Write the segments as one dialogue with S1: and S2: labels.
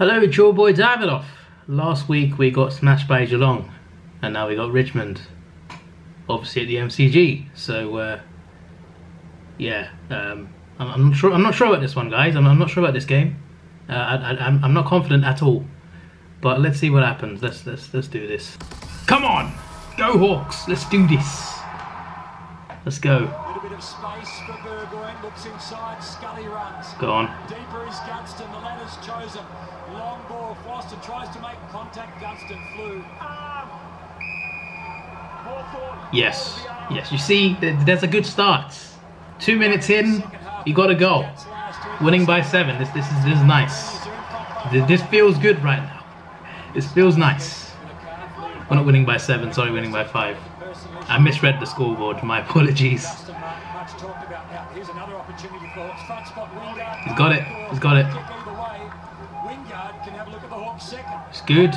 S1: Hello, it's your boy Davidoff. Last week we got smashed by Geelong, and now we got Richmond, obviously at the MCG. So, uh, yeah, um, I'm, I'm, not sure. I'm not sure about this one, guys. I'm, I'm not sure about this game. Uh, I, I'm not confident at all. But let's see what happens. Let's let's let's do this. Come on, go Hawks! Let's do this. Let's go.
S2: Little bit of space for Burgoyne. Looks inside. Scully runs.
S1: Go on.
S2: Deeper is Gunston. The ladder's chosen. Long ball. Foster tries to make contact. Gunston flew. Hawthorn.
S1: Yes, yes. You see, th- there's a good start. Two minutes in, you got a goal. Winning by seven. This this is this is nice. This feels good right now. This feels nice. We're not winning by seven. Sorry, winning by five. I misread the scoreboard. My apologies.
S2: Gunston, Mark, much talked about. Now, here's another opportunity for Hawks. Front spot. Wingard.
S1: He's got it. He's got it.
S2: Kick either way. Wingard can have a look at the Hawks second.
S1: It's good.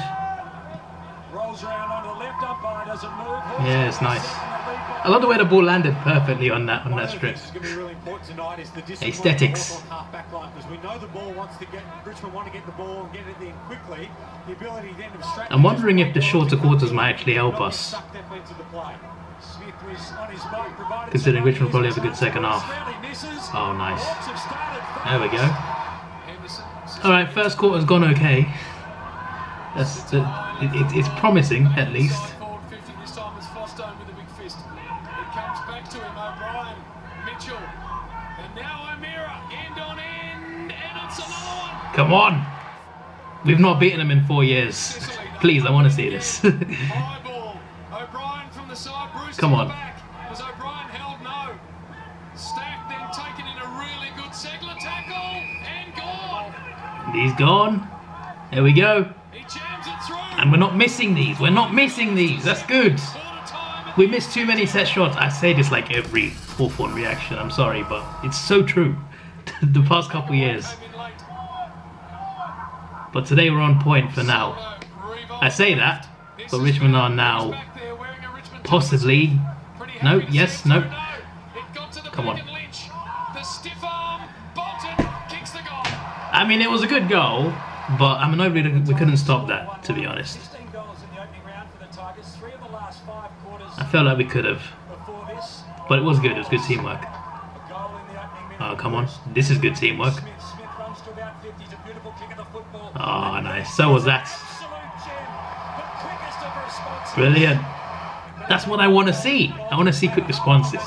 S2: Rolls around onto the left. Umpire doesn't move. Hawks
S1: Yeah, it's nice.
S2: second, the lead ball.
S1: I love the way the ball landed perfectly on that on that strip.
S3: things that's going to be really important tonight is the discipline
S1: Aesthetics.
S3: of the Hawthorn half-back line because we know the ball wants to get Richmond want to get the ball and get it in quickly. The ability then of strategy.
S1: I'm wondering if the shorter quarters might actually help us.
S3: get sucked up into the play.
S2: Smith was on his mark, provided
S1: Considering Richmond probably have a good second half. Oh, nice.
S2: Hawks have started
S1: There we go. All right, first quarter's gone okay. That's the, it, it, it's promising at least.
S4: Side forward 50 this time is Foster with a big fist. It comes back to him, O'Brien, Mitchell, and now O'Meara, end on end, and it's another one.
S1: Come on, we've not beaten them in four years. Please, I want to see this.
S4: High. O'Brien from the side, Bruce
S1: Come on.
S4: Was O'Brien held? No. Stack then taken in a really good Segler tackle and gone.
S1: He's gone. There we go.
S4: He jams it through.
S1: And we're not missing these. We're not missing these. That's good. We missed too many set shots. I say this like every Hawthorn reaction. I'm sorry, but it's so true. the past couple years.
S4: Came in late.
S1: But today we're on point for now. I say that, but Richmond are now possibly. No, yes, no. Come on. I mean, it was a good goal, but I'm annoyed we, we couldn't stop that, to be honest.
S2: 16 goals in the opening round for the Tigers. Three of the last five quarters
S1: I felt like we could have. But it was good. It was good teamwork. Oh, come on. This is good teamwork.
S2: Smith, Smith runs to about 50. It's a beautiful kick of the football.
S1: Oh, nice. So was that. Brilliant. That's what I want to see. I want to see quick responses.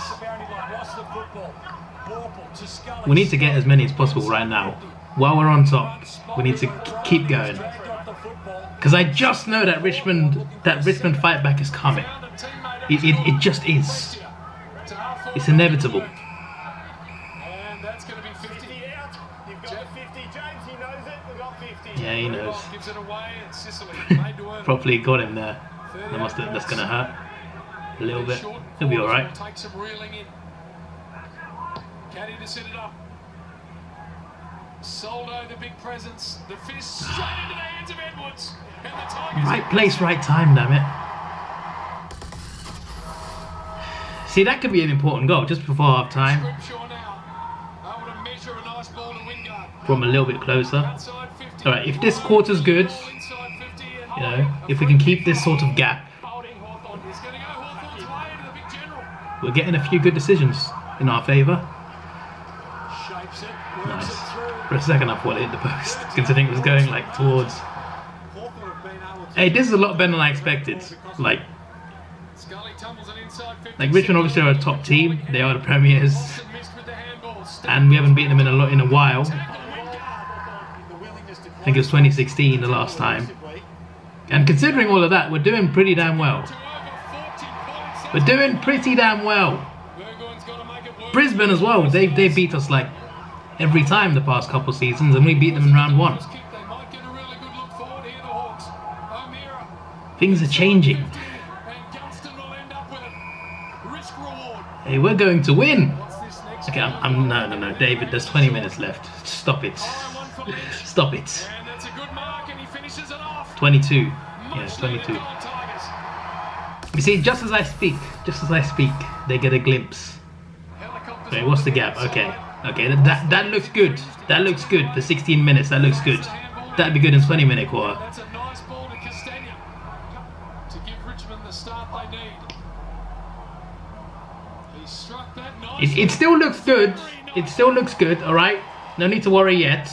S1: We need to get as many as possible right now. While we're on top, we need to keep going. Because I just know that Richmond, that Richmond fight back is coming. It, it, it just is. It's inevitable.
S4: And that's going to be 50.
S5: You've got 50. James, he knows it. We've got 50.
S1: Yeah, he knows.
S4: Gives it away, and Sicily made to earn.
S1: Properly got him there. That must have, that's gonna hurt a little bit. He'll be all
S4: forwards Take some reeling in. Caddy to set it up. Soldo, the big presence. The fist straight into the hands of Edwards. And the
S1: Right place, right time. Damn it. See, that could be an important goal just before half time.
S4: Scrimshaw now. Able to measure a nice ball to Wingard.
S1: From a little bit closer. All right, if this quarter's good,
S4: Ball inside 50 and
S1: you know, if we can keep this sort of gap,
S4: holding Hawthorn. He's going to go Hawthorn's way into the big general.
S1: we're getting a few good decisions in our favour.
S2: Shapes it. Works
S1: Nice. For a second, I thought it hit the post, considering it was going like towards.
S3: Hawthorn have been able to
S1: Hey, this is a lot better than I expected. Like, like Richmond obviously are a top team. They are the premiers,
S4: Wilson missed with the handball. Step
S1: and we haven't beaten them in a lot in a while.
S4: tackle Wingard.
S3: the willingness to
S1: I think it was 2016 the last time. And considering all of that, we're doing pretty damn well.
S4: To over 40 points.
S1: We're doing pretty damn well.
S4: Burgoyne's got to make it work.
S1: Brisbane as well. They they beat us like every time the past couple seasons, and we beat them in round one. Things are
S4: might
S1: Hey, we're going to win. Okay, I'm, I'm no no no, David. There's 20 minutes left. Stop it. Stop it.
S4: And that's a good mark, and he finishes it off.
S1: 22. Yeah, 22.
S4: needed goal, Tigers.
S1: You see, just as I speak, just as I speak, they get a glimpse. Okay, what's the gap? Okay, okay, that that looks good. That looks good for 16 minutes. That looks good. That'd be good in 20 minute quarter.
S4: That's a nice ball to Castagna to give Richmond the start they need. He struck that
S1: It, it still looks good. It still looks good, alright? No need to worry yet.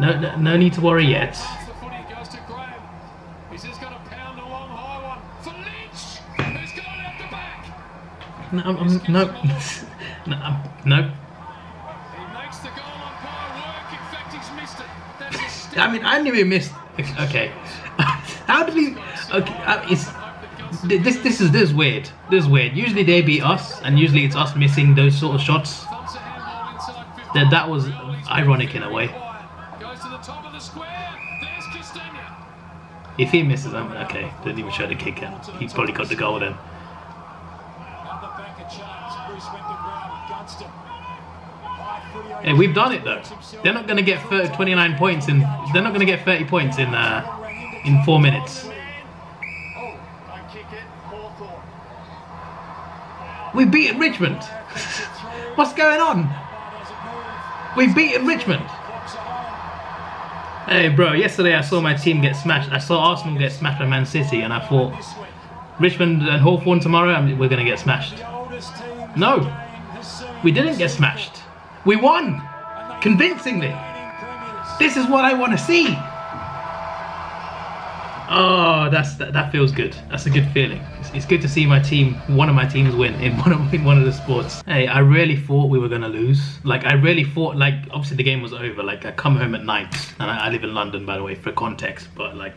S1: No, no, no need to worry yet. No, I'm, no, no, I'm- no.
S4: He.
S1: I mean, I knew he missed. Okay, how did we? Okay, uh, it's this. This is this is weird. This is weird. Usually they beat us, and usually it's us missing those sort of shots.
S4: Thumps a handball inside 50.
S1: That that was ironic in a way.
S4: To.
S1: If he misses, I'm okay. Didn't even show the kick out. He probably got the goal then.
S2: To
S1: Hey, we've done it though. They're not going to get 30, 29 points in. They're not going to get 30 points in uh, in four minutes.
S5: Oh, don't kick it. Hawthorn.
S1: We beat Richmond. What's going on? We beaten Richmond. Hey, bro. Yesterday I saw my team get smashed. I saw Arsenal get smashed by Man City, and I thought Richmond and Hawthorn tomorrow, we're going to get smashed. No, we didn't get smashed. We won convincingly. This is what I want to see. Oh, that's that, that feels good. That's a good feeling. It's, it's good to see my team, one of my teams, win in one of in one of the sports. Hey, I really thought we were gonna lose. Like I really thought. Like obviously the game was over. Like I come home at night, and I, I live in London, by the way, for context. But like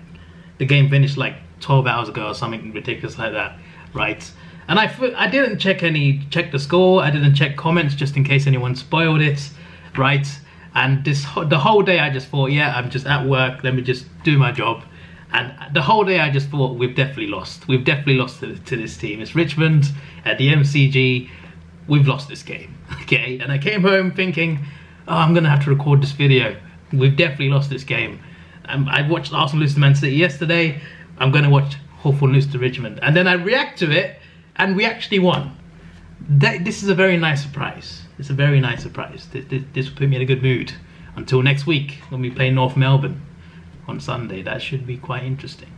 S1: the game finished like 12 hours ago or something ridiculous like that, right? And I I didn't check any check the score. I didn't check comments just in case anyone spoiled it, right? And this the whole day I just thought, yeah, I'm just at work. Let me just do my job. And the whole day I just thought we've definitely lost. We've definitely lost to, to this team. It's Richmond at the MCG. We've lost this game. Okay. And I came home thinking, oh, I'm gonna have to record this video. We've definitely lost this game. Um, I watched Arsenal lose to Man City yesterday. I'm gonna watch Hawthorn lose to Richmond. And then I react to it, and we actually won. That, this is a very nice surprise. It's a very nice surprise. This, this, this will put me in a good mood until next week when we play North Melbourne on Sunday. That should be quite interesting.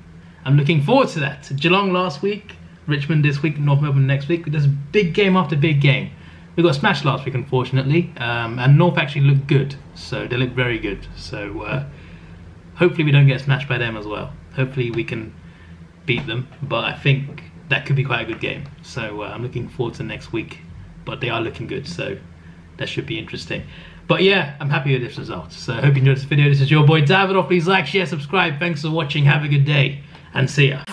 S1: I'm looking forward to that. Geelong last week, Richmond this week, North Melbourne next week. There's big game after big game. We got smashed last week, unfortunately, um, and North actually looked good. So they looked very good. So uh, hopefully we don't get smashed by them as well. Hopefully we can beat them. But I think that could be quite a good game. So uh, I'm looking forward to next week. But they are looking good, so that should be interesting. But yeah, I'm happy with this result. So I hope you enjoyed this video. This is your boy Davidoff. Please like, share, subscribe. Thanks for watching. Have a good day, and see ya.